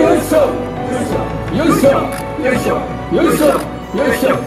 열성 열성 열성 열성 열성